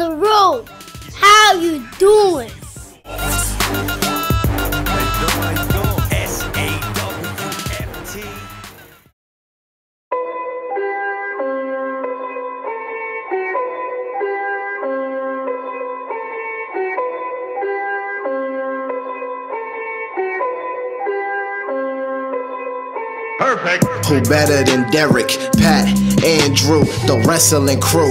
the room. How you doing? Perfect. Who better than Derek, Pat, Andrew, the wrestling crew?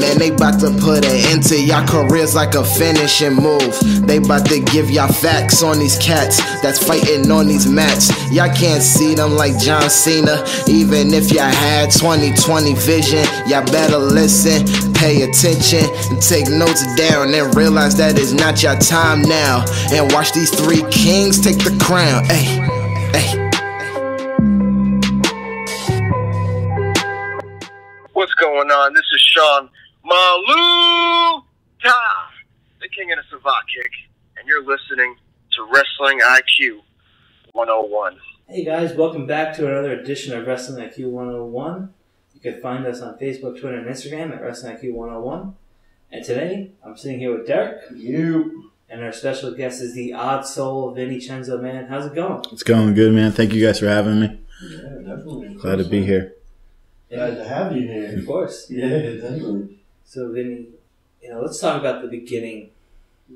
Man, they bout to put an end to y'all careers like a finishing move. They bout to give y'all facts on these cats that's fighting on these mats. Y'all can't see them like John Cena. Even if y'all had 2020 vision, y'all better listen, pay attention, and take notes down and realize that it's not your time now. And watch these three kings take the crown. Hey, hey. On? This is Sean Maluta, the king of the Savate kick, and you're listening to Wrestling IQ 101. Hey guys, welcome back to another edition of Wrestling IQ 101. You can find us on Facebook, Twitter, and Instagram at Wrestling IQ 101. And today, I'm sitting here with Derek. You. And our special guest is the odd soul, Vinny Cenzo. Man, how's it going? It's going good, man. Thank you guys for having me. Yeah, definitely. Glad to be here. Glad to have you here. Of course. Yeah, definitely. So, Vinny, you know, let's talk about the beginning.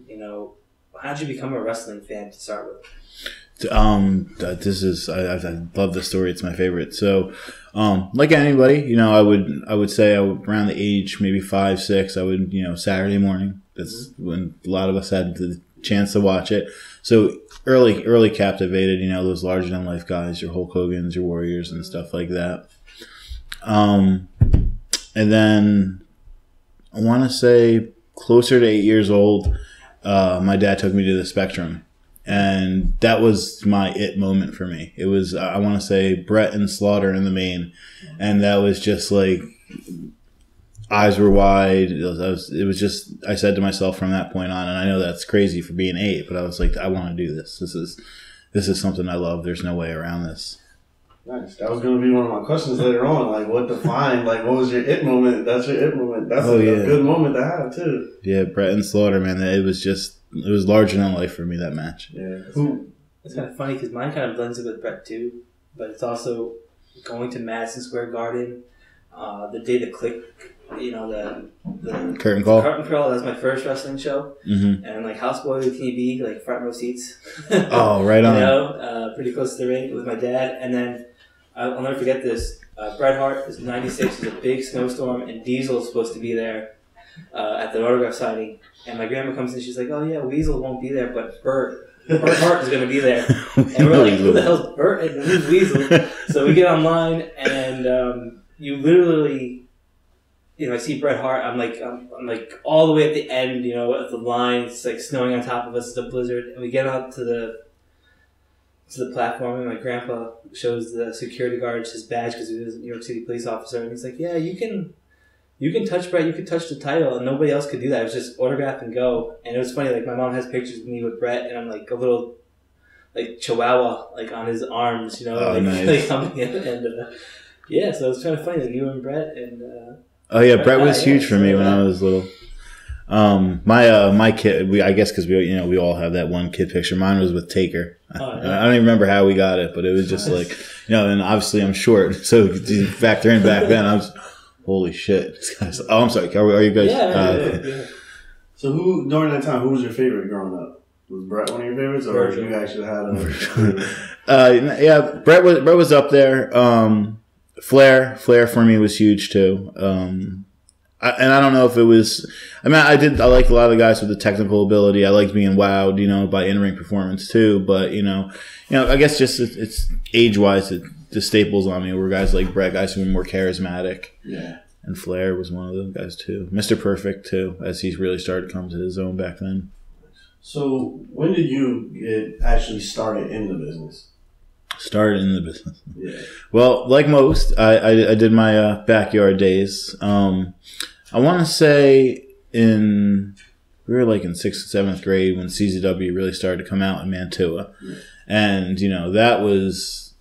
You know, how'd you become a wrestling fan to start with? Um, this is I, I I love this story. It's my favorite. So, um, like anybody, you know, I would I would say I would, around the age maybe five six, I would you know Saturday morning. That's when a lot of us had the chance to watch it. So early early captivated. You know those larger than life guys, your Hulk Hogan's, your Warriors, and stuff like that. Um, and then I want to say closer to eight years old, uh, my dad took me to the Spectrum, and that was my it moment for me. It was I want to say Bret and Slaughter in the main, and that was just like eyes were wide. It was, was, it was just I said to myself from that point on, and I know that's crazy for being eight, but I was like, I want to do this. This is this is something I love. There's no way around this. Nice. That was going to be one of my questions later on. Like, what defined? Like, what was your it moment? That's your it moment. That's Oh, a, yeah. good moment to have too. Yeah, Bret and Slaughter, man. It was just it was larger than life for me that match. Yeah. Who? It's kind of funny because mine kind of blends it with Bret too, but it's also going to Madison Square Garden. Uh, the day the Kliq, you know, the the Curtain call. Curtain Crawl, that's my first wrestling show. hmm And like Houseboy with TV, like front row seats. Oh, right on. you on. know, uh, pretty close to the ring with my dad. And then I'll, I'll never forget this. Uh, Bret Hart is 96, it was a big snowstorm, and Diesel is supposed to be there uh, at the autograph signing. And my grandma comes in, she's like, oh yeah, Weasel won't be there, but Bert, Bert Hart is going to be there. And we're like, who the hell's Bert and who's Weasel? So we get online, and um, you literally, you know, I see Bret Hart. I'm like, I'm, I'm like all the way at the end, you know, at the line. It's like snowing on top of us. It's a blizzard, and we get out to the to the platform, and my grandpa shows the security guards his badge because he was a New York City police officer, and he's like, "Yeah, you can." You can touch Bret. You can touch the title, and nobody else could do that. It was just autograph and go. And it was funny. Like my mom has pictures of me with Bret, and I'm like a little, like Chihuahua, like on his arms. You know, Oh, like, nice. like coming in. And uh, yeah, so it's kind of funny. Like you and Bret, and uh, Oh yeah, Bret was Yeah, huge for me when I was little. Um, my uh, my kid, we I guess because we you know we all have that one kid picture. Mine was with Taker. Oh, I, yeah. I don't even remember how we got it, but it was just like you know, and obviously I'm short, so to factor in back then, I was holy shit. This guy's, oh, I'm sorry. Are, we- are you guys? yeah, uh, yeah, yeah. So who during that time? Who was your favorite growing up? Was Bret one of your favorites, or Virgil. you actually had a? Uh, yeah, Bret was Bret was up there. Um, Flair, Flair for me was huge too. Um, I, and I don't know if it was. I mean, I did. I liked a lot of the guys with the technical ability. I liked being wowed, you know, by in ring performance too. But you know, you know, I guess just it, it's age wise, it, the staples on me were guys like Bret, guys who were more charismatic, yeah. and Flair was one of those guys too. Mister Perfect too, as he really started to come to his own back then. So when did you get actually started in the business? Started in the business. Yeah. Well, like most, I, I, I did my uh, backyard days. Um, I want to say in we were like in sixth, and seventh grade when CZW really started to come out in Mantua, and you know that was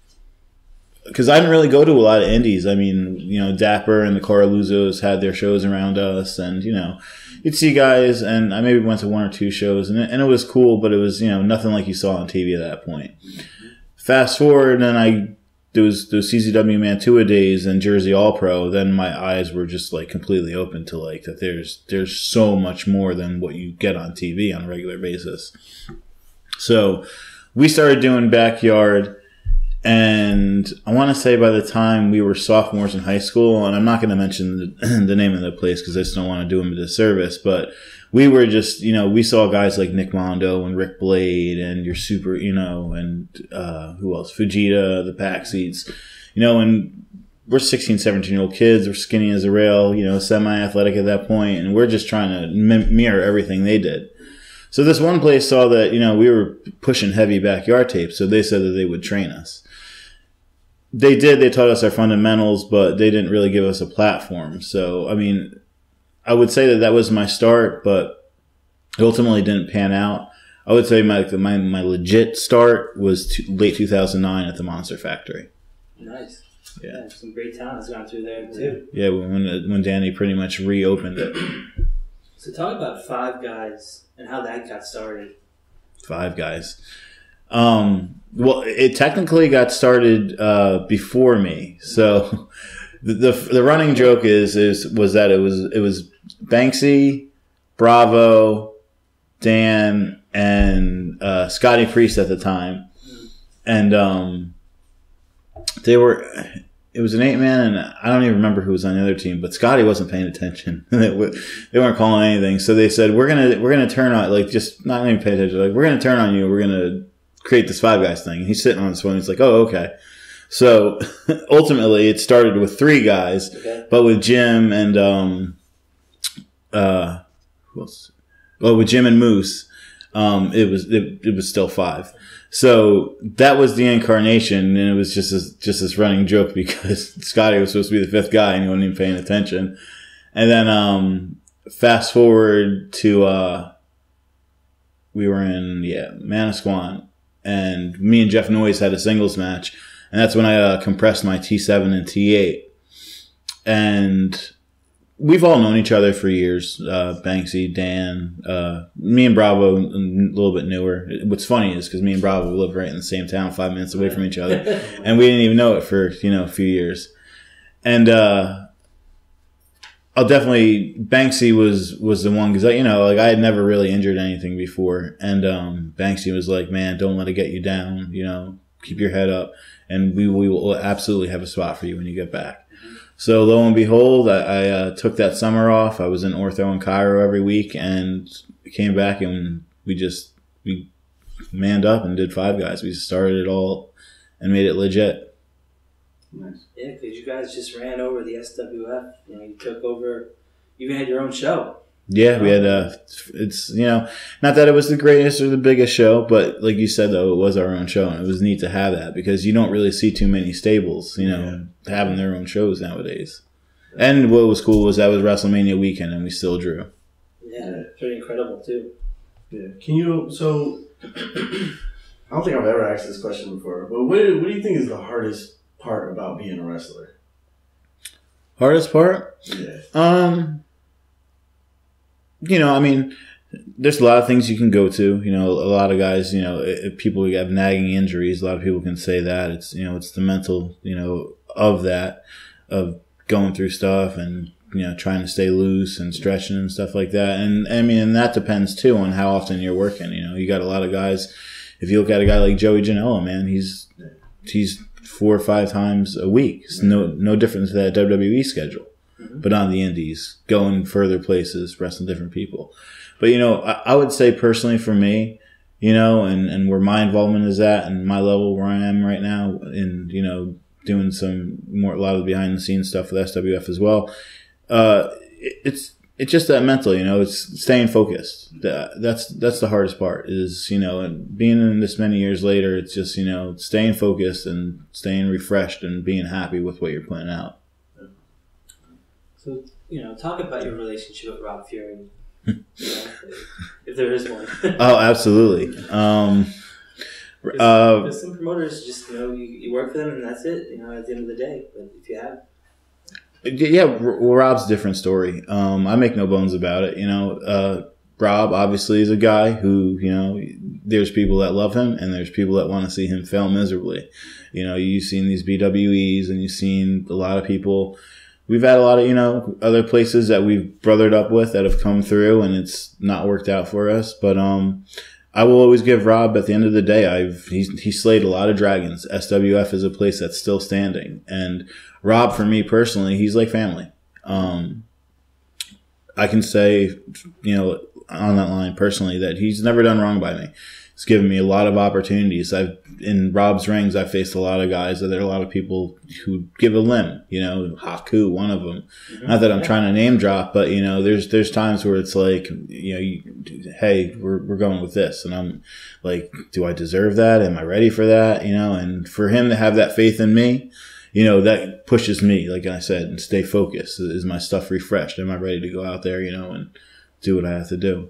because I didn't really go to a lot of indies. I mean, you know, Dapper and the Coraluzos had their shows around us, and you know, you'd see guys, and I maybe went to one or two shows, and it, and it was cool, but it was you know nothing like you saw on TV at that point. Fast forward, and I those those CZW Mantua days and Jersey All Pro, then my eyes were just like completely open to like that. There's there's so much more than what you get on TV on a regular basis. So we started doing backyard and I want to say by the time we were sophomores in high school, and I'm not going to mention the, the, name of the place because I just don't want to do them a disservice, but we were just, you know, we saw guys like Nick Mondo and Rick Blade and your super, you know, and uh, who else? Fujita, the pack seats, you know, and we're 16, 17 year old kids. We're skinny as a rail, you know, semi athletic at that point, and we're just trying to mirror everything they did. So this one place saw that, you know, we were pushing heavy backyard tapes, so they said that they would train us they did. They taught us our fundamentals, but they didn't really give us a platform. So, I mean, I would say that that was my start, but it ultimately didn't pan out. I would say my my, my legit start was to, late 2009 at the Monster Factory. Nice. Yeah. yeah. Some great talent has gone through there too. Yeah, when when Danny pretty much reopened it. So talk about Five Guys and how that got started. Five Guys. Um, well, it technically got started uh, before me. So the, the, the running joke is is was that it was it was Banksy, Bravo, Dan, and uh, Scotty Priest at the time, and um, they were. It was an eight man, and I don't even remember who was on the other team. But Scotty wasn't paying attention. they weren't calling anything, so they said, "We're gonna we're gonna turn on like just not even pay attention. Like we're gonna turn on you. We're gonna create this five guys thing. And he's sitting on this one. He's like, oh, okay. So ultimately, it started with three guys, okay. but with Jim and um, uh, who else? Well, with Jim and Moose, um, it was it, it was still five. So that was the incarnation, and it was just this, just this running joke because Scotty was supposed to be the fifth guy, and he wasn't even paying attention. And then um, fast forward to uh, we were in yeah Manasquan, and me and Jeff Noyes had a singles match, and that's when I uh, compressed my T7 and T8. And we've all known each other for years. Uh, Banksy, Dan, uh, me and Bravo, a little bit newer. What's funny is because me and Bravo live right in the same town, five minutes away from each other, and we didn't even know it for you know a few years. And uh, I'll definitely Banksy was was the one because you know like I had never really injured anything before, and um, Banksy was like, "Man, don't let it get you down. You know, keep your head up, and we, we will absolutely have a spot for you when you get back." So lo and behold, I, I uh, took that summer off. I was in ortho in chiro every week, and came back, and we just we manned up and did five guys. We started it all and made it legit. Nice. Yeah, because you guys just ran over the SWF. You know, you took over. You even had your own show. Yeah, we had. a. it's you know, not that it was the greatest or the biggest show, but like you said though, it was our own show, and it was neat to have that because you don't really see too many stables, you know, yeah. having their own shows nowadays. And what was cool was that was WrestleMania weekend, and we still drew. Yeah, pretty incredible too. Yeah. Can you so? I don't think I've ever asked this question before, but what, what do you think is the hardest part about being a wrestler? Hardest part? Yeah. Um, you know, I mean, there's a lot of things you can go to. You know, a lot of guys, you know, people have nagging injuries, a lot of people can say that it's you know it's the mental you know of that of going through stuff and you know trying to stay loose and stretching and stuff like that. And I mean, and that depends too on how often you're working. You know, you got a lot of guys. If you look at a guy like Joey Janela, man, he's he's four or five times a week. It's no no different than that WWE schedule, mm-hmm. but on the indies, going further places, wrestling different people. But you know, I, I, would say personally for me, you know, and and where my involvement is at, and my level where I am right now, and you know, doing some more a lot of behind the scenes stuff with SWF as well. Uh, it's it's just that mental, you know, it's staying focused. That, That's that's the hardest part is, you know, and being in this many years later, it's just, you know, staying focused and staying refreshed and being happy with what you're putting out. So, you know, talk about your relationship with Rob Fury. you know, if there is one. oh, absolutely. Um, Uh, some promoters just you know you, you work for them and that's it. You know, at the end of the day. But if you have Yeah, Rob's a different story. Um, I make no bones about it. You know, uh, Rob obviously is a guy who, you know, there's people that love him and there's people that want to see him fail miserably. You know, you've seen these BWEs and you've seen a lot of people. We've had a lot of, you know, other places that we've brothered up with that have come through and it's not worked out for us. But, um, I will always give Rob at the end of the day, I've, he's, he slayed a lot of dragons. SWF is a place that's still standing and, Rob, for me personally, he's like family. Um, I can say, you know, on that line personally, that he's never done wrong by me. He's given me a lot of opportunities. I've in Rob's rings, I've faced a lot of guys. There are a lot of people who give a limb. You know, Haku, one of them. Mm-hmm. Not that I'm trying to name drop, but you know, there's there's times where it's like, you know, you, hey, we're we're going with this, and I'm like, do I deserve that? Am I ready for that? You know, and for him to have that faith in me, you know, that pushes me, like I said, and stay focused. Is my stuff refreshed? Am I ready to go out there, you know, and do what I have to do?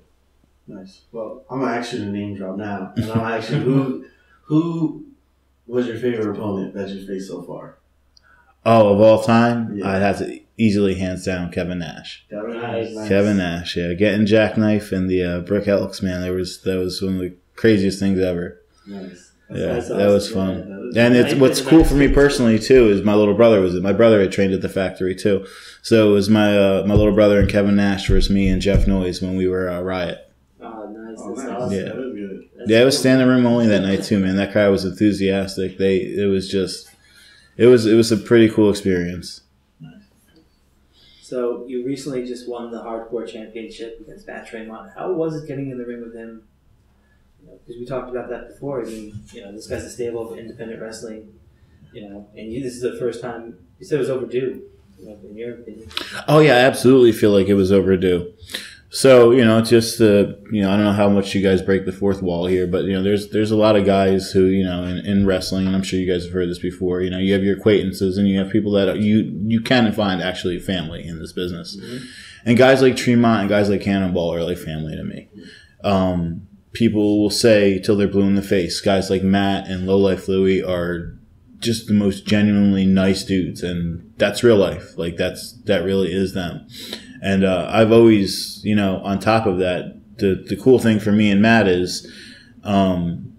Nice. Well, I'm gonna ask name drop now, and I'm gonna ask you who who was your favorite opponent that you faced so far? Oh, of all time, Yeah. I'd have to easily hands down Kevin Nash. Kevin Nice. Nash. Kevin Nash, yeah, getting jackknife and the uh, brick Elks, man. There was that was one of the craziest things ever. Nice. Yeah, That's that was fun. Yeah, that was- And it's what's cool for me personally too is my little brother was it. My brother had trained at the factory too, so it was my uh, my little brother and Kevin Nash versus me and Jeff Noyes when we were uh, Riot. Oh nice, Oh, nice. awesome. Yeah. That was good. That's Yeah, it was standing room only that night too, man. That crowd was enthusiastic. They it was just it was it was a pretty cool experience. So you recently just won the hardcore championship against Matt Tremont. How was it getting in the ring with him? Because we talked about that before. I mean, you know, this guy's a stable of independent wrestling. You know, and you, this is the first time you said it was overdue. You know, in your opinion. Oh yeah, I absolutely feel like it was overdue. So you know, it's just the you know, I don't know how much you guys break the fourth wall here, but you know, there's there's a lot of guys who you know in, in wrestling, and I'm sure you guys have heard this before. You know, you have your acquaintances, and you have people that you you can find actually family in this business, and guys like Tremont and guys like Cannonball are like family to me. Um, people will say till they're blue in the face. Guys like Matt and Low Life Louie are just the most genuinely nice dudes, and that's real life. Like that's that really is them. And uh, I've always, you know, on top of that, the the cool thing for me and Matt is, um,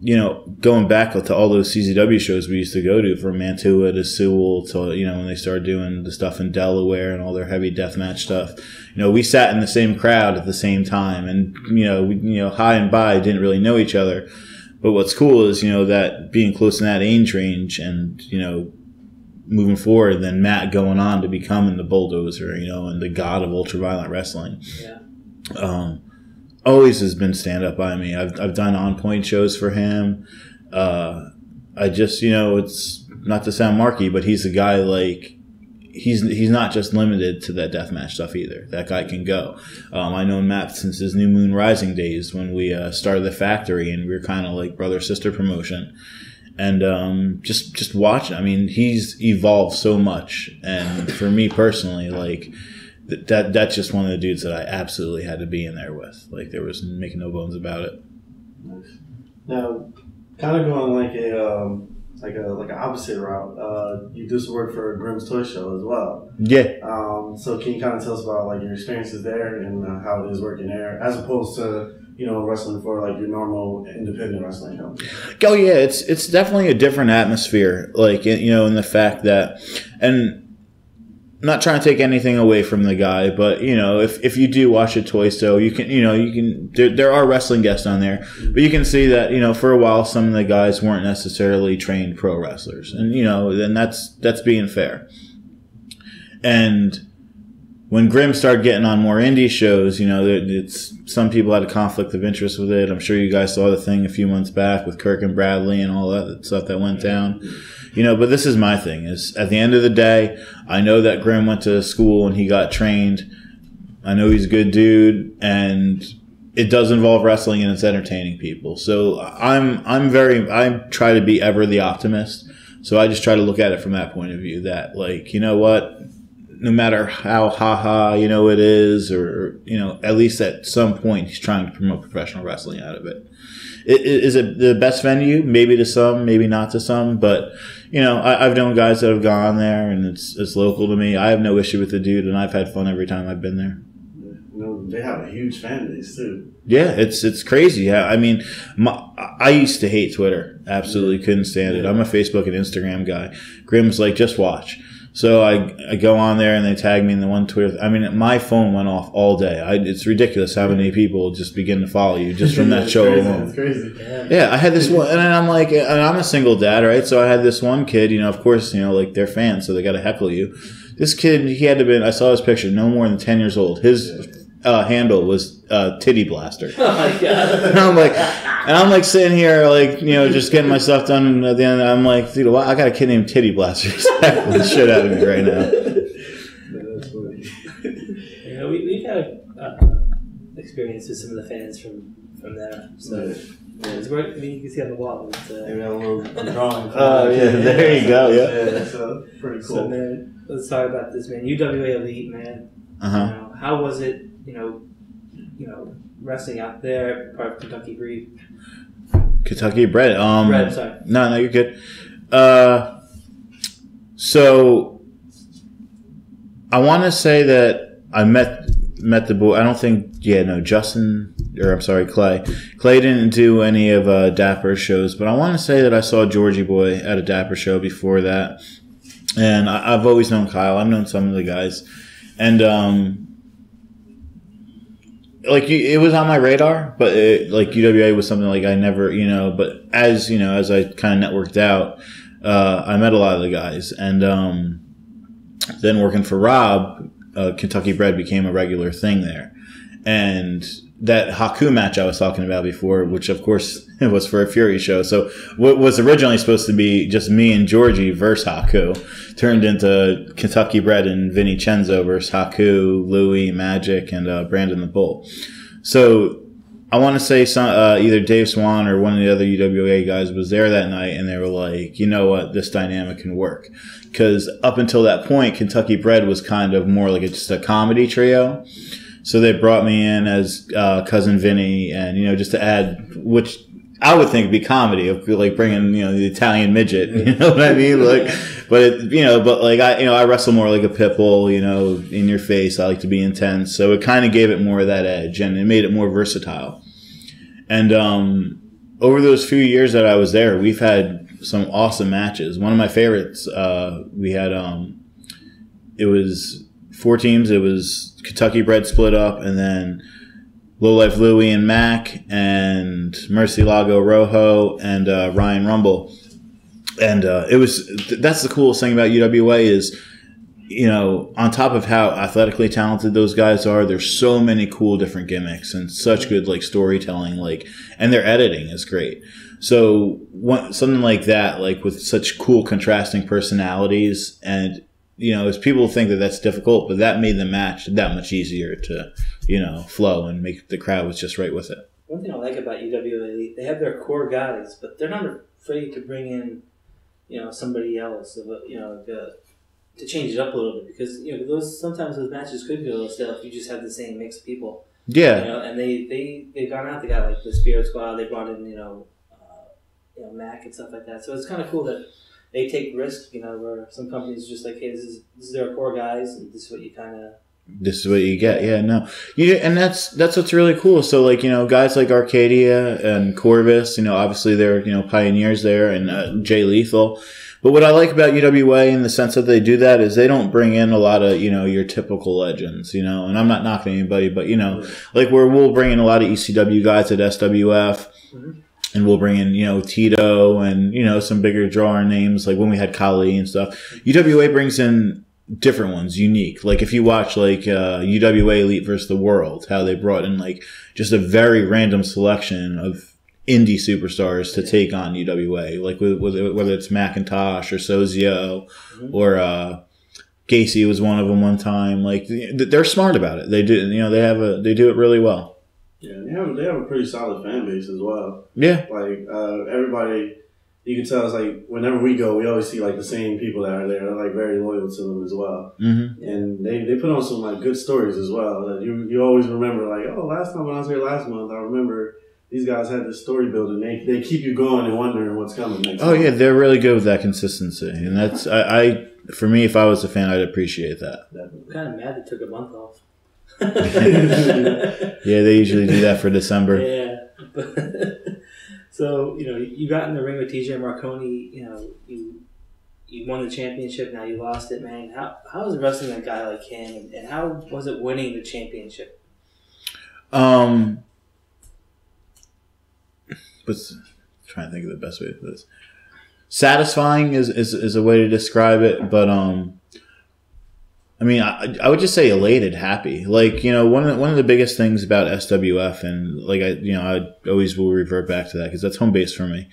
you know, going back to all those CZW shows we used to go to, from Mantua to Sewell to you know when they started doing the stuff in Delaware and all their heavy deathmatch stuff. You know, we sat in the same crowd at the same time, and you know, we, you know, high and by didn't really know each other. But what's cool is you know that being close in that age range, and you know, moving forward, then Matt going on to becoming the bulldozer, you know, and the god of ultraviolent wrestling. Yeah. Um, always has been stand up by me. I've, I've done on point shows for him. Uh, I just, you know, it's not to sound marky, but he's a guy like, he's he's not just limited to that deathmatch stuff either. That guy can go. Um, I know Matt since his New Moon Rising days when we uh, started the factory and we were kind of like brother sister promotion. And um, just just watching, I mean, he's evolved so much. And for me personally, like th- that that's just one of the dudes that I absolutely had to be in there with. Like there was making no bones about it. Now, kind of going like a um, like a like an opposite route. Uh, you do some work for Grim's Toy Show as well. Yeah. Um, so can you kind of tell us about like your experiences there and uh, how it is working there, as opposed to you know wrestling for like your normal independent wrestling company? Oh yeah, it's it's definitely a different atmosphere. Like you know, in the fact that, and not trying to take anything away from the guy, but you know, if if you do watch a toy show, you can you know you can there, there are wrestling guests on there, but you can see that you know for a while some of the guys weren't necessarily trained pro wrestlers, and you know then that's that's being fair. And when Grim started getting on more indie shows, you know, it's some people had a conflict of interest with it. I'm sure you guys saw the thing a few months back with Kirk and Bradley and all that stuff that went down. You know, but this is my thing: is at the end of the day, I know that Graham went to school and he got trained. I know he's a good dude, and it does involve wrestling and it's entertaining people. So I'm I'm very I try to be ever the optimist. So I just try to look at it from that point of view. That like you know what, no matter how haha you know it is, or you know, at least at some point he's trying to promote professional wrestling out of it. I- i- it the best venue? Maybe to some, maybe not to some, but you know, I, I've known guys that have gone there, and it's it's local to me. I have no issue with the dude, and I've had fun every time I've been there. You know, they have a huge fan base too. Yeah, it's it's crazy. Yeah, I mean, my, I used to hate Twitter. Absolutely couldn't stand it. I'm a Facebook and Instagram guy. Grim's like, just watch. So I, I go on there and they tag me in the one Twitter. I mean, my phone went off all day. I, it's ridiculous how many people just begin to follow you just from that show crazy. alone. It's crazy. Yeah, I had this one, and I'm like, and I'm a single dad, right? So I had this one kid, you know, of course, you know, like they're fans, so they got to heckle you. This kid, he had to been, I saw his picture, no more than 10 years old. His uh, handle was uh, Titty Blaster. Oh my god. And I'm like, and I'm like sitting here, like, you know, just getting my stuff done. And at the end, I'm like, dude, why- I got a kid named Titty Blaster. He's the shit out of me right now. That's funny. You know, we, we've had uh, experience with some of the fans from from there. So yeah, it's great. I mean, you can see on the wall. It's, uh, Maybe a little drawing. Oh, yeah, there you go, yeah. yeah. So pretty cool. So man, let's talk about this man. UWA Elite man. Uh You huh. know, how was it? You know, you know, wrestling out there, part of Kentucky Breed. Kentucky bred. Um, Red, sorry. No, no, you're good. Uh, so I want to say that I met met the boy. I don't think. Yeah, no, Justin or I'm sorry, Clay. Clay didn't do any of uh, Dapper shows, but I want to say that I saw Georgie Boy at a Dapper show before that, and I, I've always known Kyle. I've known some of the guys, and um. Like it was on my radar, but it, like UWA was something like I never, you know. But as you know, as I kind of networked out, uh, I met a lot of the guys, and um, then working for Rob, uh, Kentucky Bread became a regular thing there, and that Haku match I was talking about before, which of course was for a Fury show. So what was originally supposed to be just me and Georgie versus Haku turned into Kentucky Bread and Vinny Cenzo versus Haku, Louie, Magic, and uh, Brandon the Bull. So I want to say some, uh, either Dave Swan or one of the other UWA guys was there that night, and they were like, you know what, this dynamic can work. Because up until that point, Kentucky Bread was kind of more like a, just a comedy trio. So they brought me in as uh, cousin Vinny, and you know, just to add, which I would think be comedy, of like bringing you know the Italian midget. You know what I mean? Like, but it, you know, but like I, you know, I wrestle more like a pit bull. You know, in your face. I like to be intense, so it kind of gave it more of that edge, and it made it more versatile. And um, over those few years that I was there, we've had some awesome matches. One of my favorites, uh, we had um, it was four teams. It was Kentucky Bread split up, and then Low Life Louie and Mac, and Mercy Lago Rojo, and uh, Ryan Rumble. And uh, it was th- that's the coolest thing about UWA is you know, on top of how athletically talented those guys are, there's so many cool different gimmicks and such good like storytelling, like, and their editing is great. So one, something like that, like with such cool contrasting personalities, and you know, as people think that that's difficult, but that made the match that much easier to, you know, flow and make the crowd was just right with it. One thing I like about UWA Elite, they have their core guys, but they're not afraid to bring in, you know, somebody else, you know, the, to change it up a little bit because you know those sometimes those matches could be a little stale if you just have the same mix of people. Yeah, You know, and they they they've gone out. They got like the Spirit Squad. They brought in you know, uh, you know Mac and stuff like that. So it's kind of cool that they take risks. You know, where some companies are just like, hey, this is this is their core guys, and this is what you kind of this is what you get. Yeah, no, you and that's that's what's really cool. So like you know, guys like Arcadia and Corvus, you know, obviously they're you know pioneers there, and uh, Jay Lethal. But what I like about UWA in the sense that they do that is they don't bring in a lot of you know your typical legends, you know. And I'm not knocking anybody, but you know, like where we'll bring in a lot of ECW guys at SWF. Mhm. And we'll bring in, you know, Tito and, you know, some bigger drawer names, like when we had Kali and stuff. UWA brings in different ones, unique. Like if you watch like uh, UWA Elite versus the World, how they brought in like just a very random selection of indie superstars to take on UWA, like whether it's Macintosh or Sozio or uh, Gacy was one of them one time. Like they're smart about it. They do, you know, they have a they do it really well. Yeah, they have they have a pretty solid fan base as well. Yeah, Like uh, everybody, you can tell it's like whenever we go, we always see like the same people that are there. They're like very loyal to them as well, Mm-hmm. and they, they put on some like good stories as well. That you you always remember like oh last time when I was here last month, I remember these guys had this story building. They they keep you going and wondering what's coming next. Oh month. yeah, they're really good with that consistency, and that's I, I for me, if I was a fan, I'd appreciate that. Definitely. I'm kind of mad they took a month off. Yeah, they usually do that for December. Yeah. so, you know, you got in the ring with TJ Marconi, you know, you you won the championship, now you lost it, man. How how was wrestling a guy like him and, and how was it winning the championship? Um, but trying to think of the best way to put this. Satisfying is, is, is a way to describe it, but um, I mean, I, I would just say elated, happy. Like you know, one of the, one of the biggest things about SWF, and like I, you know, I always will revert back to that because that's home base for me.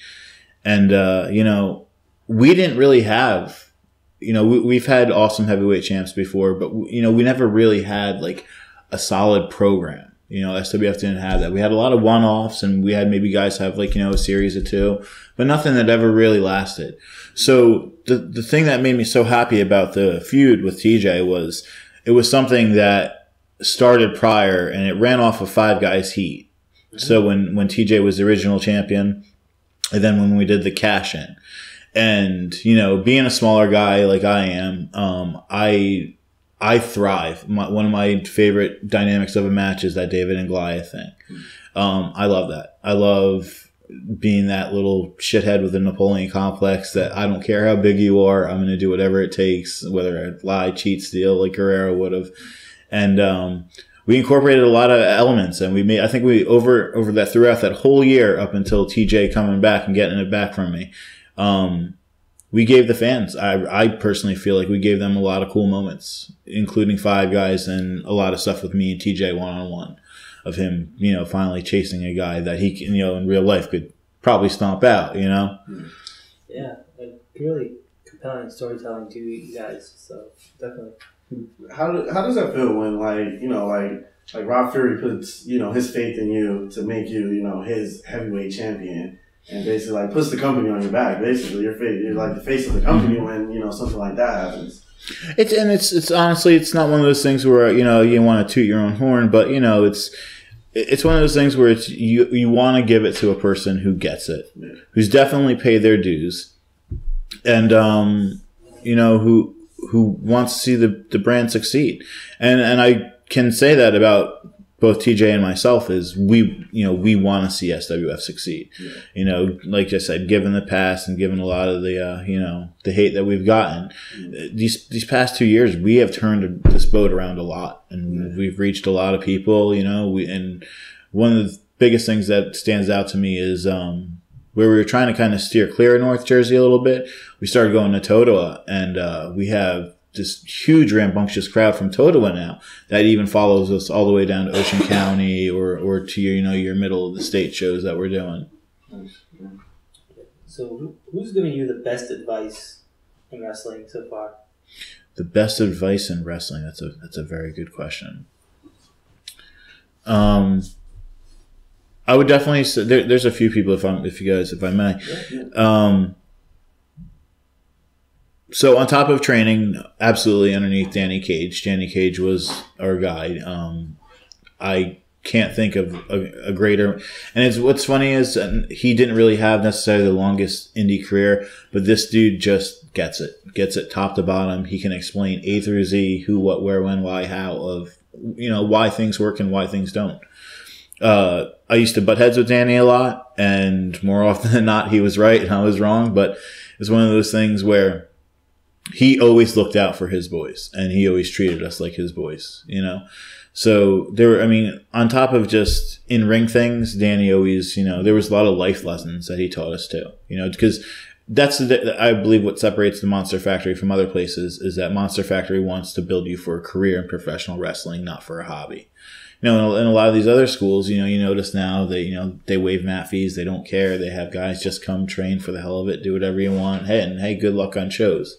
And uh, you know, we didn't really have, you know, we, we've had awesome heavyweight champs before, but you know, we never really had like a solid program. You know, SWF didn't have that. We had a lot of one offs and we had maybe guys have like, you know, a series of two, but nothing that ever really lasted. So the, the thing that made me so happy about the feud with TJ was it was something that started prior and it ran off of five guys heat. So when, when TJ was the original champion and then when we did the cash in and, you know, being a smaller guy like I am, um, I, I thrive. My, one of my favorite dynamics of a match is that David and Goliath thing. Um, I love that. I love being that little shithead with a Napoleon complex that I don't care how big you are, I'm going to do whatever it takes, whether I lie, cheat, steal, like Guerrero would have. And, um, we incorporated a lot of elements and we made, I think we over, over that throughout that whole year up until TJ coming back and getting it back from me. Um, we gave the fans, I, I personally feel like we gave them a lot of cool moments, including five guys and a lot of stuff with me and TJ one on one of him, you know, finally chasing a guy that he can, you know, in real life could probably stomp out, you know? Yeah, like really compelling storytelling to you guys. So definitely. How do, how does that feel when like you know like like Rob Fury puts you know his faith in you to make you you know his heavyweight champion and basically like puts the company on your back. Basically, you're fa- you're like the face of the company when you know something like that happens. It's, and it's, it's honestly, it's not one of those things where, you know, you want to toot your own horn, but, you know, it's, it's one of those things where it's, you, you want to give it to a person who gets it, Yeah. who's definitely paid their dues and, um, you know, who, who wants to see the, the brand succeed. And, and I can say that about both TJ and myself is we, you know, we want to see SWF succeed. Yeah. You know, like I said, given the past and given a lot of the, uh, you know, the hate that we've gotten, uh, these these past two years, we have turned this boat around a lot, and we've reached a lot of people. You know, we and one of the biggest things that stands out to me is um, where we were trying to kind of steer clear of North Jersey a little bit. We started going to Totowa, and uh, we have this huge rambunctious crowd from Totowa now that even follows us all the way down to Ocean County or or to your you know your middle of the state shows that we're doing. So who's giving you the best advice in wrestling so far? The best advice in wrestling. That's a that's a very good question. Um, I would definitely say there, there's a few people if I'm if you guys if I may. Um, so on top of training, absolutely underneath Danny Cage. Danny Cage was our guide. Um, I can't think of a, a greater. And it's what's funny is uh, he didn't really have necessarily the longest indie career, but this dude just gets it, gets it top to bottom. He can explain A through Z, who, what, where, when, why, how of you know why things work and why things don't. Uh, I used to butt heads with Danny a lot, and more often than not, he was right and I was wrong. But it's one of those things where he always looked out for his boys, and he always treated us like his boys. You know, so there. Were, I mean, on top of just in ring things, Danny always, you know, there was a lot of life lessons that he taught us too. You know, because that's the, I believe what separates the Monster Factory from other places is that Monster Factory wants to build you for a career in professional wrestling, not for a hobby. You know, in a lot of these other schools, you know, you notice now that, you know, they waive mat fees. They don't care. They have guys just come train for the hell of it, do whatever you want. Hey, and hey, good luck on shows.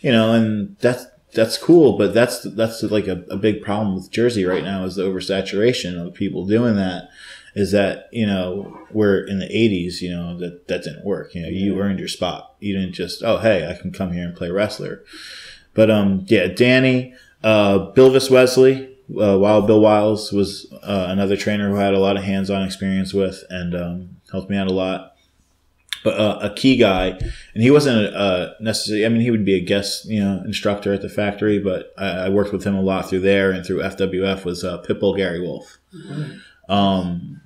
You know, and that's, that's cool, but that's, that's like a, a big problem with Jersey right now is the oversaturation of people doing that. is that you know we're in the 80s you know that that didn't work you know you earned your spot you didn't just oh hey i can come here and play wrestler but um yeah danny uh bilvis wesley uh, wild bill wiles was uh, another trainer who I had a lot of hands-on experience with and um, helped me out a lot but uh, a key guy and he wasn't uh, necessarily i mean he would be a guest you know instructor at the factory but i, I worked with him a lot through there and through fwf was uh, pitbull gary wolfe um,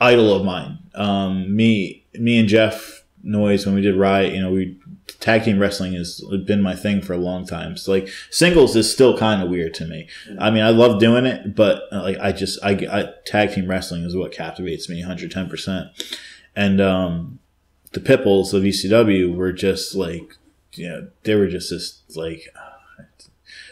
idol of mine. Um, me, me and Jeff Noyes when we did Riot, you know, we tag team wrestling has been my thing for a long time. So like singles is still kind of weird to me. I mean, I love doing it, but uh, like I just I, I tag team wrestling is what captivates me 110. percent And um, the Pitbulls of ECW were just like, you know, they were just this like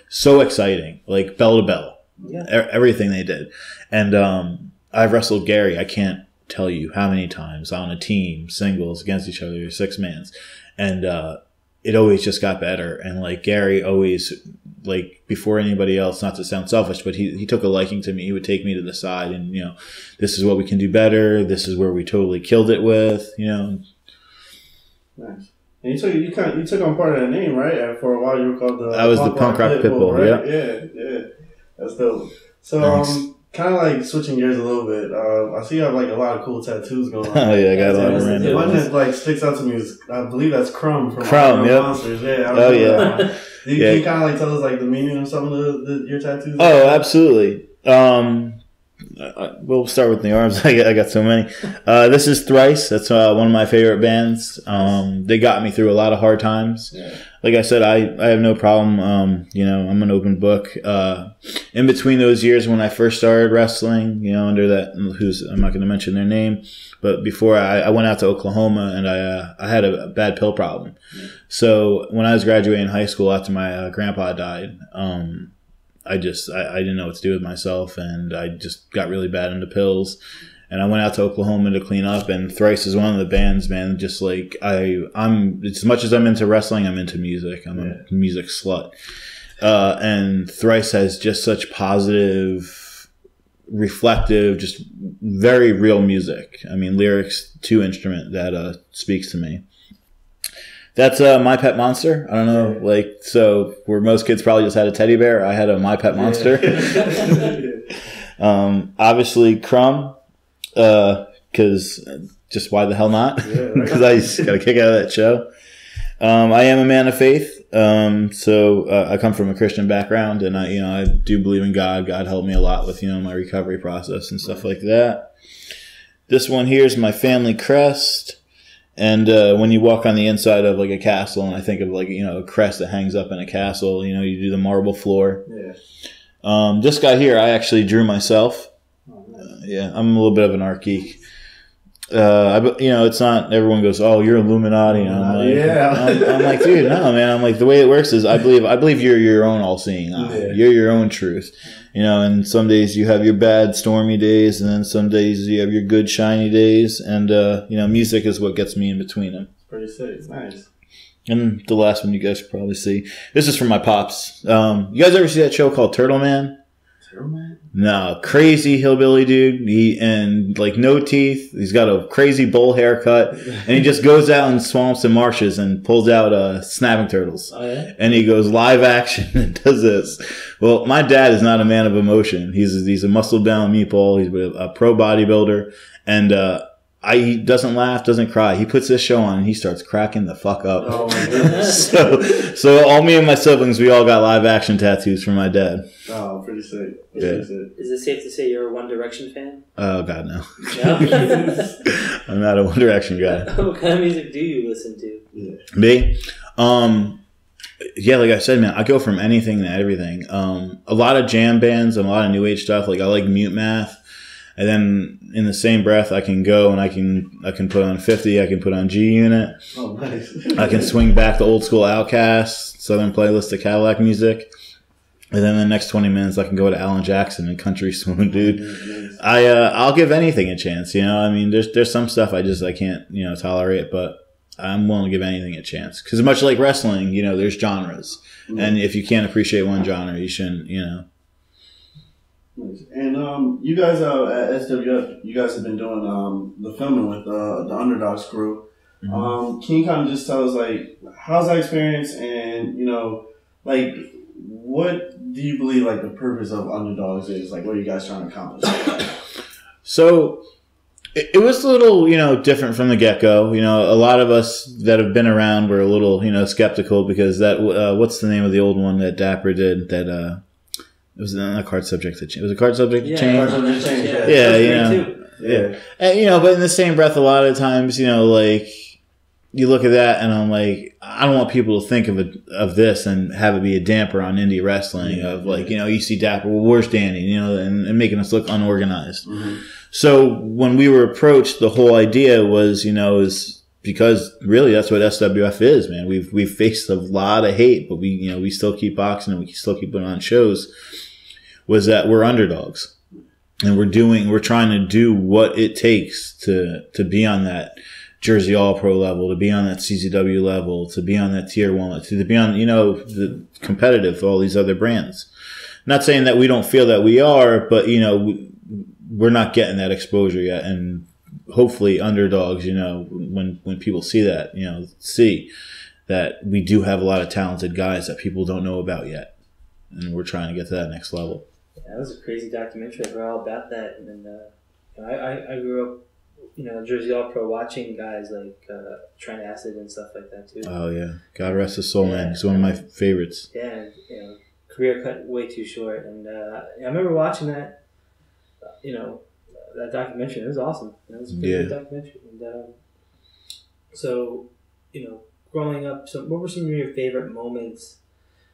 so exciting, like bell to bell, Yeah. E- everything they did. And um, I've wrestled Gary. I can't tell you how many times on a team, singles against each other, six mans, and uh, it always just got better. And like Gary always, like before anybody else, not to sound selfish, but he he took a liking to me. He would take me to the side, and you know, this is what we can do better. This is where we totally killed it with. You know, Nice. And you took you kind of, you took on part of that name, right? And for a while you were called the I was the punk rock Pitbull, right? Yeah, yeah. That's dope. So Thanks. um, kind of like switching gears a little bit. Uh, I see you have like a lot of cool tattoos going on. oh yeah, I got a lot of Yeah, random. yeah. One ones. that like sticks out to me is I believe that's Krumm from Krumm, yep. Monsters. Yeah. I Oh, remember yeah. Do you, Yeah. Can you kind of like tell us like the meaning of some of the, the your tattoos? Oh, absolutely. Um, uh, we'll start with the arms. I got, I got so many. Uh, this is Thrice. That's uh, one of my favorite bands. Um, they got me through a lot of hard times. Yeah. Like I said, I, I have no problem. Um, you know, I'm an open book. Uh, in between those years when I first started wrestling, you know, under that, who's, I'm not going to mention their name, but before I, I went out to Oklahoma and I, uh, I had a, bad pill problem. So when I was graduating high school after my uh, grandpa died, um, I just I, I didn't know what to do with myself, and I just got really bad into pills. And I went out to Oklahoma to clean up, and Thrice is one of the bands, man. Just like I, I'm as much as I'm into wrestling, I'm into music. I'm Yeah. a music slut. Uh, and Thrice has just such positive, reflective, just very real music. I mean, lyrics to instrument that uh, speaks to me. That's uh, my pet monster. I don't know, like so. Where most kids probably just had a teddy bear, I had a my pet monster. um, obviously, Krumm, because just why the hell not? Yeah, right. Because I got a kick out of that show. Um, I am a man of faith. Um, so uh, I come from a Christian background, and I, you know, I do believe in God. God helped me a lot with you know my recovery process and stuff like that. This one here is my family crest. And uh, when you walk on the inside of like a castle, and I think of like you know a crest that hangs up in a castle, you know you do the marble floor. yeah. Um, this guy here, I actually drew myself. Yeah, I'm a little bit of an art geek. Uh, I, you know, it's not everyone goes, "Oh, you're Illuminati." And I'm like, Yeah. I'm, I'm like, dude, no, man. I'm like, the way it works is, I believe, I believe you're your own all-seeing eye. Yeah. You're your own truth. You know, and some days you have your bad, stormy days, and then some days you have your good, shiny days. And uh, you know, music is what gets me in between them. Pretty sick. Nice. And the last one you guys probably see. This is from my pops. Um, you guys ever see that show called Turtle Man? No, crazy hillbilly dude. He and like no teeth. He's got a crazy bowl haircut, and he just goes out in swamps and marshes and pulls out uh, snapping turtles. Oh yeah. And he goes live action and does this. Well, my dad is not a man of emotion. He's he's a muscle bound meatball. He's a, a pro bodybuilder, and uh, I he doesn't laugh, doesn't cry. He puts this show on, and he starts cracking the fuck up. Oh my goodness. so, so all me and my siblings, we all got live action tattoos from my dad. oh, pretty sick. Yeah. Pretty sick. Is it safe to say you're a One Direction fan? Oh God, no. No. I'm not a One Direction guy. what kind of music do you listen to? Me, um, yeah, like I said, man, I go from anything to everything. Um, a lot of jam bands and a lot of new age stuff. Like I like Mute Math, and then in the same breath, I can go and I can I can put on 50. I can put on G Unit. Oh, nice. I can swing back to old school OutKast, Southern playlist of Cadillac music. And then the next 20 minutes, I can go to Alan Jackson and Country Swoon, dude. Nice. I uh, I'll give anything a chance. You know, I mean, there's there's some stuff I just I can't you know tolerate, but I'm willing to give anything a chance. Because much like wrestling, you know, there's genres, and if you can't appreciate one genre, you shouldn't. You know, Nice. And um, you guys uh, at SWF, you guys have been doing um, the filming with uh, the Underdogs crew. Mhm. Um, can you kind of just tell us like how's that experience, and you know, like what do you believe like the purpose of Underdogs is? Like, what are you guys trying to accomplish? So it, was a little, you know, different from the get go. You know, a lot of us that have been around were a little, you know, skeptical because that, uh, what's the name of the old one that Dapper did that, uh, it was a card subject to change. It was a card subject Yeah, change. Card Subject Change, yeah. Yeah, That's you know. Yeah. And, you know, but in the same breath, a lot of times, you know, like you look at that and I'm like, I don't want people to think of it, of this and have it be a damper on indie wrestling of like, you know, you see Dapper, well, where's Danny, you know, and, and making us look unorganized. Mhm. So when we were approached, the whole idea was, you know, is because really that's what SWF is, man. We've we've faced a lot of hate, but we you know we still keep boxing and we still keep putting on shows. Was that we're underdogs, and we're doing we're trying to do what it takes to to be on that Jersey All Pro level, to be on that CZW level, to be on that Tier One, to, be on you know the competitive all these other brands. Not saying that we don't feel that we are, but you know. We, we're not getting that exposure yet and hopefully underdogs you know when when people see that you know see that we do have a lot of talented guys that people don't know about yet and we're trying to get to that next level Yeah, that was a crazy documentary. We're all about that. And then, uh, I, I, I grew up, you know, Jersey All Pro watching guys like uh, Trent Acid and stuff like that too. oh yeah god rest his soul man he's one of my favorites yeah, you know, career cut way too short. And uh, I remember watching that, you know, that documentary. It was awesome. It was a pretty good documentary. And um, so, you know, growing up, so what were some of your favorite moments?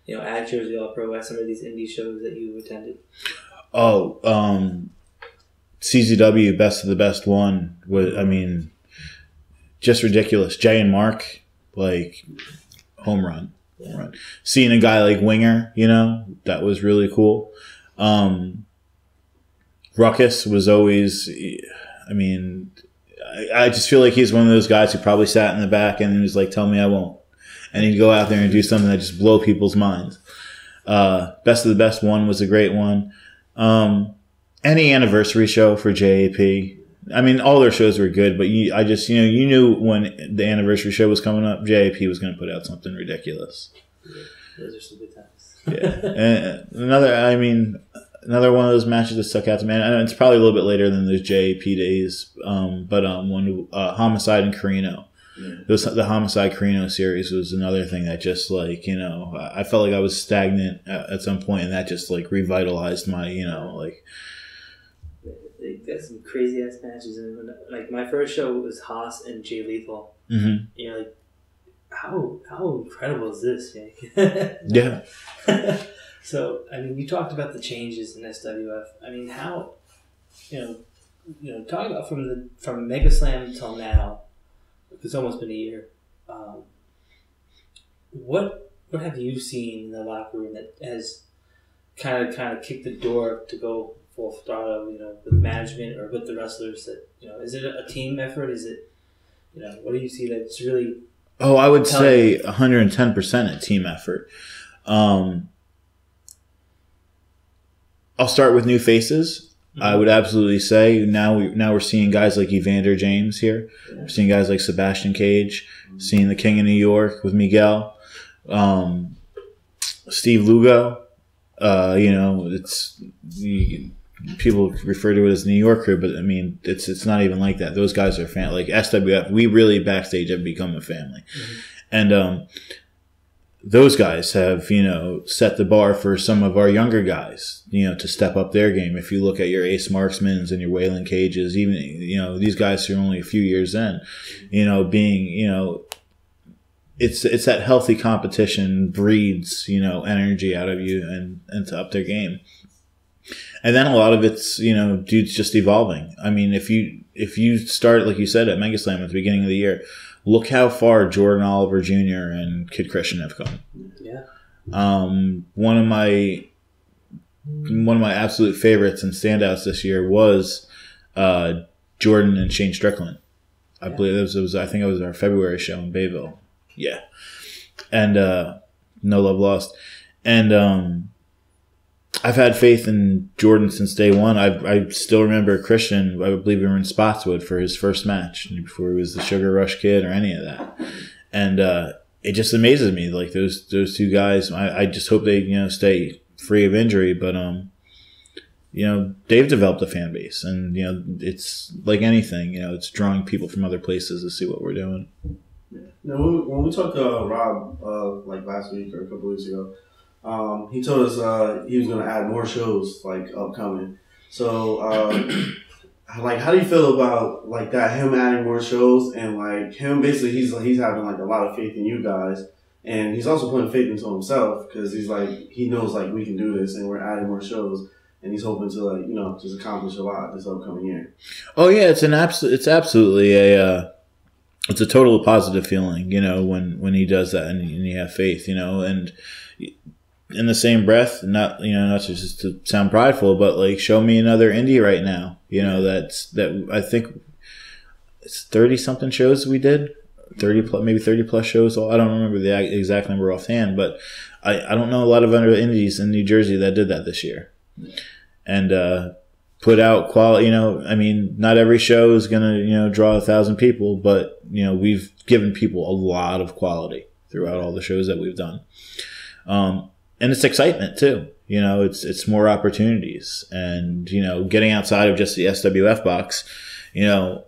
You know, at Jersey All Pro, at some of these indie shows that you attended. oh um czw best of the best one was i mean just ridiculous jay and mark like home run Yeah. Right. Seeing a guy like Winger, you know, that was really cool. Um, Ruckus was always, I mean, I, I just feel like he's one of those guys who probably sat in the back and was like, tell me I won't. And he'd go out there and do something that just blow people's minds. Uh, Best of the Best one was a great one. Um, any anniversary show for JAP. I mean, all their shows were good, but you, I just, you know, you knew when the anniversary show was coming up, JAP was going to put out something ridiculous. Those are some good times. Yeah. and another, I mean, another one of those matches that stuck out to me. And it's probably a little bit later than those JAP days, um, but um, when uh, Homicide and Corino. Yeah. Those, the Homicide Corino series was another thing that just like you know I felt like I was stagnant at, at some point and that just like revitalized my you know like They got some crazy ass matches, and like my first show was Haas and Jay Lethal. mhm. You know, like how how incredible is this? Yeah so I mean, you talked about the changes in SWF. I mean, how you know, you know, talk about from the from Mega Slam till now. It's almost been a year. Um, what what have you seen in the locker room that has kind of kind of kicked the door to go full throttle? You know, with management or with the wrestlers. That you know, is it a team effort? Is it you know, what do you see that's really Oh, I would say 110% a team effort. Um, I'll start with new faces. I would absolutely say now we now we're seeing guys like Evander James here. We're seeing guys like Sebastian Cage, seeing the King of New York with Miguel, um, Steve Lugo. Uh, you know, it's you, people refer to it as New York crew, but I mean, it's it's not even like that. Those guys are fan like SWF. We really backstage have become a family, and um, those guys have you know set the bar for some of our younger guys. You know, to step up their game. If you look at your Ace Marksmans and your Wayland Cages, even you know these guys who are only a few years in. You know, being you know it's it's that healthy competition breeds you know energy out of you and and to up their game and then a lot of it's you know dudes just evolving i mean if you if you start like you said at mega slam at the beginning of the year look how far jordan oliver jr and kid christian have come. Yeah. Um, one of my one of my absolute favorites and standouts this year was uh, jordan and shane strickland. I Yeah. believe it was, it was i think it was our february show in bayville. Yeah. And uh, no love lost. And um, I've had faith in Jordan since day one. I, I still remember Christian. I believe we were in Spotswood for his first match before he was the Sugar Rush Kid or any of that, and uh, it just amazes me. Like those those two guys. I, I just hope they you know stay free of injury. But um, you know they've developed a fan base, and you know it's like anything. You know it's drawing people from other places to see what we're doing. Yeah. Now, when we, we talked to uh, Rob uh, like last week or a couple weeks ago, um, he told us uh, he was going to add more shows like upcoming. So, uh, like, how do you feel about like that? Him adding more shows and like him basically he's he's having like a lot of faith in you guys, and he's also putting faith into himself because he's like he knows like we can do this, and we're adding more shows. And he's hoping to like you know just accomplish a lot this upcoming year. Oh yeah, it's an absolute. It's absolutely a. Uh, it's a total positive feeling, you know, when when he does that and, and you have faith, you know, and in the same breath, not you know, not just to sound prideful, but like show me another indie right now, you know, that's that I think it's thirty something shows we did, thirty plus, maybe thirty plus shows. I don't remember the exact number offhand, but I I don't know a lot of other indies in New Jersey that did that this year, and. uh put out quality. You know, I mean, not every show is gonna you know draw a thousand people, but you know we've given people a lot of quality throughout all the shows that we've done, um, and it's excitement too. You know, it's it's more opportunities, and you know, getting outside of just the SWF box. You know,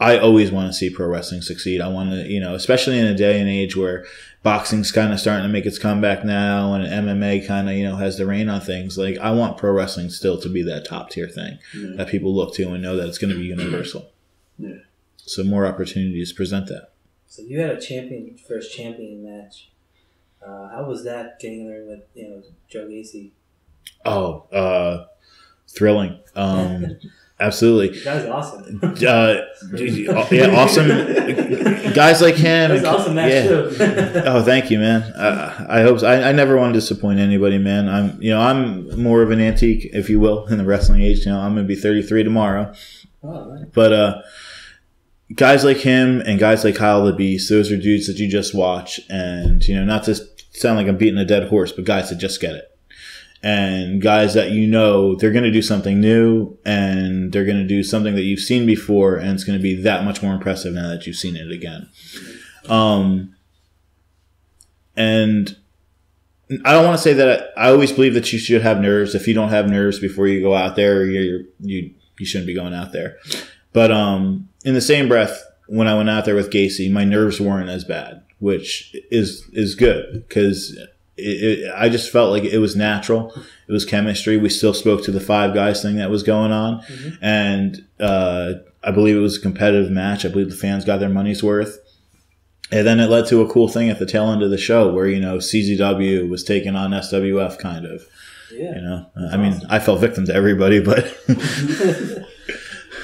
I always want to see pro wrestling succeed. I want to, you know, especially in a day and age where boxing's kind of starting to make its comeback now and MMA kind of, you know, has the reign on things. Like, I want pro wrestling still to be that top tier thing Yeah. that people look to and know that it's going to be universal. Yeah. So, more opportunities present that. So you had a champion first champion match. Uh, how was that getting there with you know Joe Gacy? Oh, uh, thrilling. Um, absolutely. That was awesome. Uh, yeah, awesome. Guys like him. That was awesome match yeah. too. Oh, thank you, man. Uh, I hope so. I, I never want to disappoint anybody, man. I'm, you know, I'm more of an antique, if you will, in the wrestling age. You know, I'm gonna be 33 tomorrow, oh, man. but uh, guys like him and guys like Kyle the Beast, those are dudes that you just watch, and you know, not to sound like I'm beating a dead horse, but guys that just get it. And guys that you know they're going to do something new and they're going to do something that you've seen before, and it's going to be that much more impressive now that you've seen it again. Um, and I don't want to say that I, I always believe that you should have nerves. If you don't have nerves before you go out there, you're, you you shouldn't be going out there. But um, in the same breath, when I went out there with Gacy, my nerves weren't as bad, which is is good because I just felt like it was natural. It was chemistry. We still spoke to the five guys thing that was going on, and uh, I believe it was a competitive match. I believe the fans got their money's worth. And then it led to a cool thing at the tail end of the show where, you know, CZW was taking on SWF kind of, Yeah. you know. I mean, I fell victim to everybody, but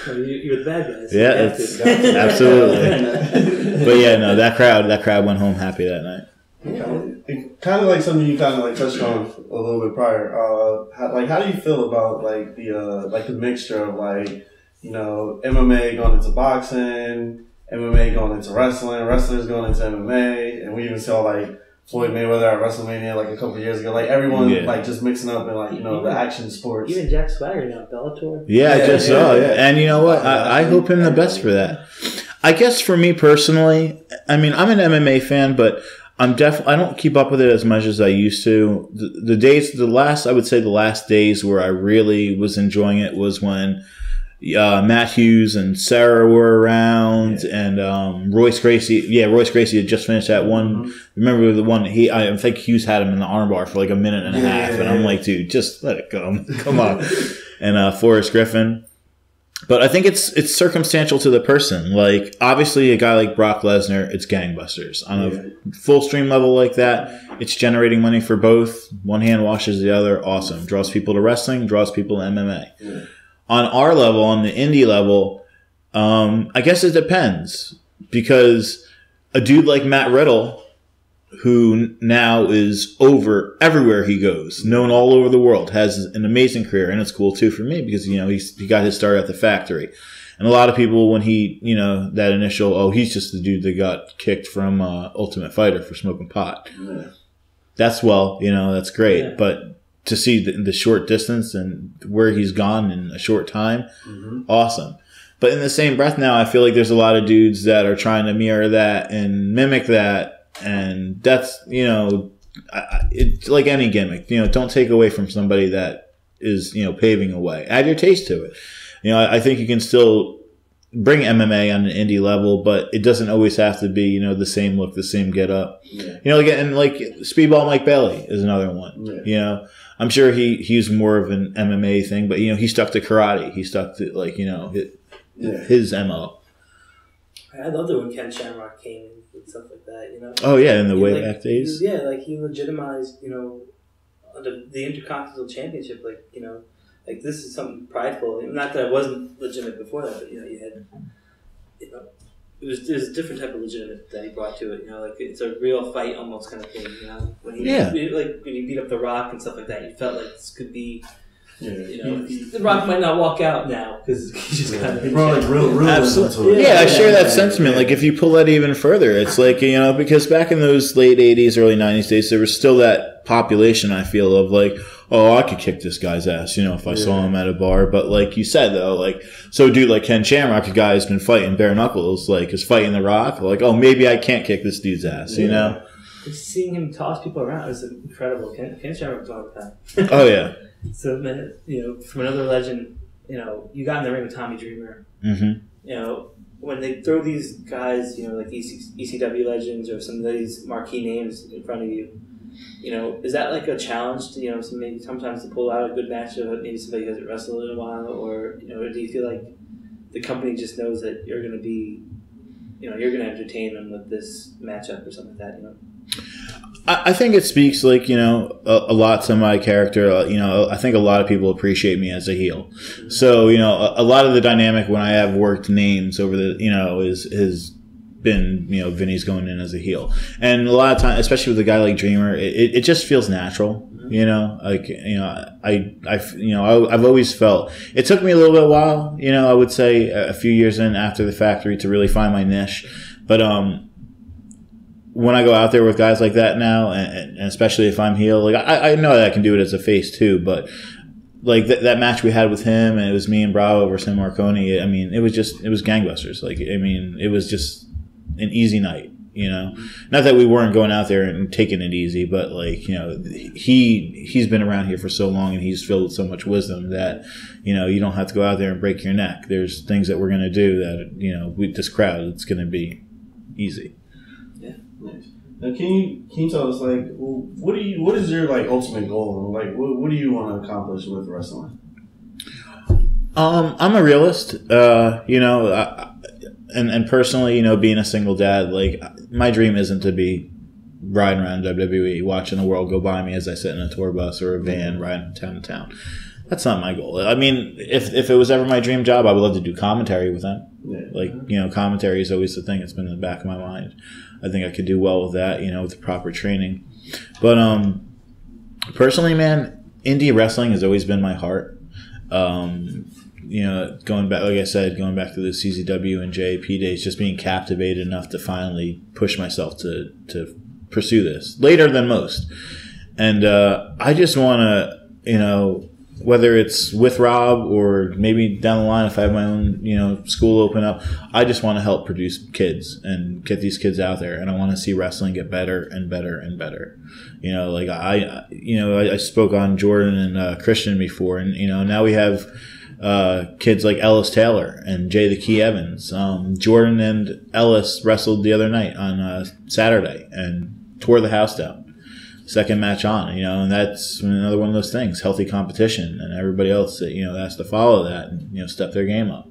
Well, you, you're the bad guys. Yeah, it's- absolutely. but yeah, no, that crowd, that crowd went home happy that night. kind of like something you kind of like touched on a little bit prior. Uh, how, like, how do you feel about like the uh, like the mixture of like you know MMA going into boxing, MMA going into wrestling, wrestlers going into MMA, and we even saw like Floyd Mayweather at WrestleMania like a couple of years ago. Like everyone Yeah. like just mixing up in like you know the action sports. Even Jack Swagger now, Bellator. Yeah, I Yeah, just yeah, saw. Yeah. yeah. And you know what? I, I hope him the best for that. I guess for me personally, I mean, I'm an MMA fan, but I'm def. I don't keep up with it as much as I used to. The, the days, the last, I would say, the last days where I really was enjoying it was when uh, Matt Hughes and Serra were around, and um, Royce Gracie. Yeah, Royce Gracie had just finished that one. Remember the one he? I think Hughes had him in the armbar for like a minute and a Yeah, half, yeah, and I'm yeah. like, dude, just let it go. Come on. and uh, Forrest Griffin. But I think it's it's circumstantial to the person. Like obviously, a guy like Brock Lesnar, it's gangbusters on a full stream level like that. It's generating money for both. One hand washes the other. Awesome. Draws people to wrestling. Draws people to MMA. Yeah. On our level, on the indie level, um, I guess it depends because a dude like Matt Riddle, who now is over everywhere he goes, known all over the world, has an amazing career, and it's cool too for me because you know he's, he got his start at the factory, and a lot of people when he you know that initial oh he's just the dude that got kicked from uh, Ultimate Fighter for smoking pot. Yeah. That's well, you know that's great, Yeah. but to see the, the short distance and where he's gone in a short time, Mhm. awesome. But in the same breath, now I feel like there's a lot of dudes that are trying to mirror that and mimic that, and that's you know, I, I- it's like any gimmick. You know, don't take away from somebody that is you know paving a way. Add your taste to it. You know, I, I think you can still bring MMA on an indie level, but it doesn't always have to be you know the same look, the same get up. Yeah. You know, like and like Speedball Mike Bailey is another one. Yeah. You know, I'm sure he he's more of an MMA thing, but you know he stuck to karate. He stuck to like you know his, Yeah. his mo. I loved it when Ken Shamrock came and stuff like that. You know. Oh yeah, in the way like, back days. was- Yeah, like he legitimized, you know, the, the Intercontinental Championship. Like, you know, like this is something prideful. Not that it wasn't legitimate before that, but you know, you had, you know, it was there's a different type of legitimate that he brought to it. You know, like it's a real fight almost kind of thing. You know, when he Yeah. like when he beat up the Rock and stuff like that, you felt like this could be. Yeah. You know, the Rock might not walk out now because he just kind of He brought like real, real Absolutely. into it. Yeah, I share that sentiment. Like if you pull that even further, it's like you know because back in those late '80s, early '90s days, there was still that population. I feel of like, oh, I could kick this guy's ass, you know, if I saw him at a bar. But like you said though, like so, a dude like Ken Shamrock, a guy who's been fighting bare knuckles, like is fighting the Rock. Like, oh, maybe I can't kick this dude's ass, you know? just seeing him toss people around is incredible. Ken, Ken Shamrock's all the time. Oh yeah. So, you know, from another legend, you know, you got in the ring with Tommy Dreamer. hmm You know, when they throw these guys, you know, like EC, ECW legends or some of these marquee names in front of you, you know, is that like a challenge to, you know, some, maybe sometimes to pull out a good match of maybe somebody who hasn't wrestled in a while? Or, you know, do you feel like the company just knows that you're going to be, you know, you're going to entertain them with this matchup or something like that, you know? I, think it speaks like you know a, a lot to my character. Uh, you know, I think a lot of people appreciate me as a heel. So you know, a, a lot of the dynamic when I have worked names over the you know is is been you know Vinny's going in as a heel, and a lot of time, especially with a guy like Dreamer, it, it just feels natural. You know, like you know, I I you know I, I've always felt it took me a little bit while. You know, I would say a few years in after the factory to really find my niche, but um when I go out there with guys like that now, and, and especially if I'm heel, like I, I know that I can do it as a face too, but like th- that match we had with him, and it was me and Bravo versus Marconi. I mean, it was just it was gangbusters. Like I mean, it was just an easy night. You know, not that we weren't going out there and taking it easy, but like you know, he he's been around here for so long, and he's filled with so much wisdom that you know you don't have to go out there and break your neck. There's things that we're gonna do that you know with this crowd, it's gonna be easy. Nice. Now, can you can you tell us like what do you what is your like ultimate goal? Like what, what do you want to accomplish with wrestling? Um, I'm a realist. Uh, you know, I, and and personally, you know, being a single dad, like my dream isn't to be riding around WWE, watching the world go by me as I sit in a tour bus or a van riding town to town. That's not my goal. I mean, if if it was ever my dream job, I would love to do commentary with them. Yeah. Like you know, commentary is always the thing that's been in the back of my mind. I think I could do well with that, you know, with the proper training. But um, personally, man, indie wrestling has always been my heart. Um, you know, going back, like I said, going back to the CZW and JAP days, just being captivated enough to finally push myself to to pursue this later than most. And uh, I just want to, you know, whether it's with Rob or maybe down the line if I have my own, you know, school open up, I just want to help produce kids and get these kids out there. And I want to see wrestling get better and better and better. You know, like I, you know, I, I spoke on Jordan and uh, Christian before, and you know, now we have uh, kids like Ellis Taylor and Jay the Key Evans. Um, Jordan and Ellis wrestled the other night on uh, Saturday and tore the house down second match on, you know, and that's another one of those things, healthy competition, and everybody else that you know has to follow that and you know step their game up.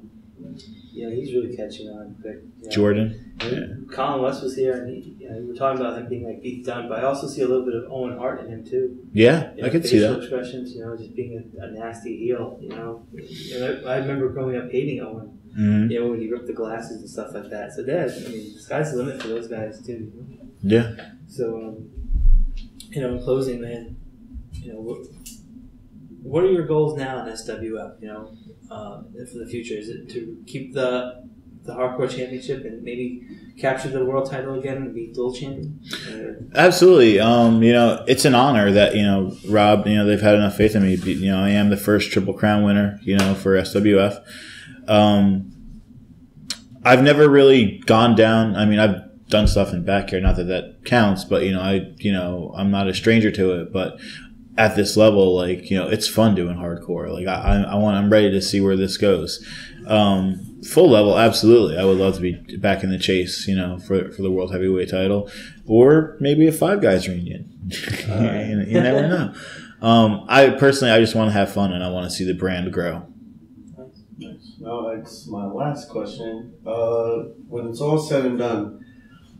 Yeah, he's really catching on quick. you know. Jordan, And Colin West was here, and he, you know, we were talking about him being like beat down, but I also see a little bit of Owen Hart in him too. yeah, You I know, could see that. expressions, you know, just being a, a nasty heel, you know. And I, I remember growing up hating Owen, hmm you know, when he ripped the glasses and stuff like that. So, Dad, I mean, the sky's the limit for those guys too. Yeah, So, um, you know, in closing, man, you know, what, what are your goals now in SWF? You know, uh, for the future, is it to keep the the hardcore championship and maybe capture the world title again and be dual champion? Or- Absolutely. Um, you know, it's an honor that, you know, Rob, you know, they've had enough faith in me. You know, I am the first Triple Crown winner, you know, for SWF. Um, I've never really gone down. I mean, I've done stuff in back here, not that that counts, but, you know, I, you know, I'm not a stranger to it, but at this level, like, you know, it's fun doing hardcore. Like, I, I want, I'm ready to see where this goes. Um, full level, absolutely. I would love to be back in the chase, you know, for, for the world heavyweight title or maybe a five guys reunion. you, you never know. Um, I personally, I just want to have fun and I want to see the brand grow. Nice. Now that's my last question. Uh, when it's all said and done,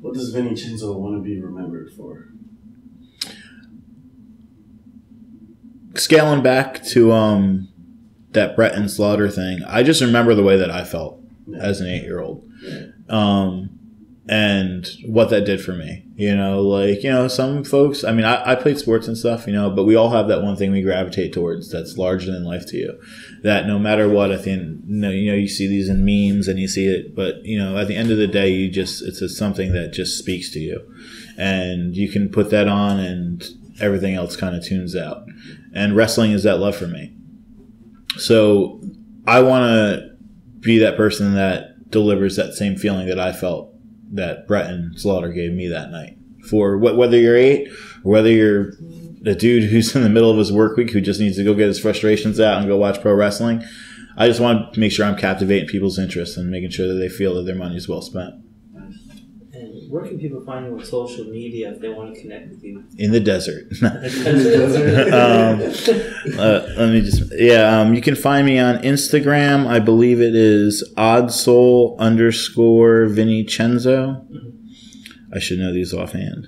what does Vincenzo want to be remembered for? Scaling back to um, that Bret and Slaughter thing, I just remember the way that I felt as an eight year old. Um, and what that did for me. You know, like, you know, some folks, I mean, I, I played sports and stuff, you know, but we all have that one thing we gravitate towards that's larger than life to you. That no matter what, at the end, you know, you see these in memes and you see it, but, you know, at the end of the day, you just, it's a, something that just speaks to you. And you can put that on and everything else kind of tunes out. And wrestling is that love for me. So I want to be that person that delivers that same feeling that I felt that Bret and Slaughter gave me that night. For wh- whether you're eight or whether you're a dude who's in the middle of his work week who just needs to go get his frustrations out and go watch pro wrestling, I just want to make sure I'm captivating people's interest and making sure that they feel that their money is well spent. Where can people find you on social media if they want to connect with you? In the desert. um, uh, let me just yeah um, you can find me on instagram. I believe it is oddsoul underscore vincenzo. I should know these offhand.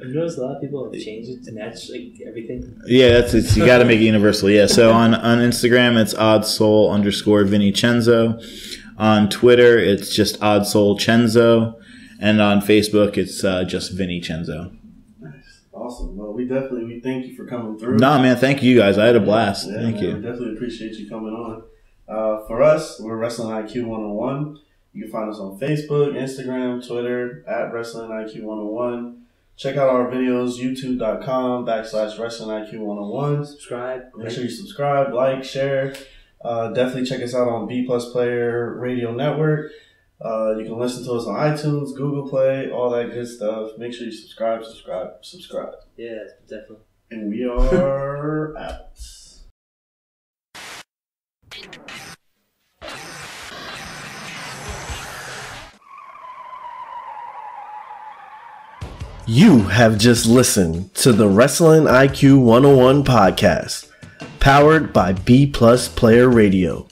I've noticed a lot of people have changed it to match like everything. yeah that's it's, you got to make it universal. Yeah so on on instagram it's oddsoul underscore vincenzo on twitter it's just Odd Soul chenzo and on facebook it's uh, just vincenzo Nice. Awesome. Well, we definitely we thank you for coming through. Nah, man thank you guys i had a blast Yeah, thank man, you We definitely appreciate you coming on. Uh, for us, we're Wrestling IQ 101. You can find us on Facebook, Instagram, Twitter, at Wrestling IQ 101. Check out our videos, youtube.com backslash Wrestling IQ 101. Subscribe. Make sure you subscribe, like, share. Uh, definitely check us out on B Plus Player Radio Network. Uh, you can listen to us on iTunes, Google Play, all that good stuff. Make sure you subscribe, subscribe, subscribe. Yeah, definitely. And we are out. You have just listened to the Wrestling IQ 101 podcast, powered by B Plus Player Radio.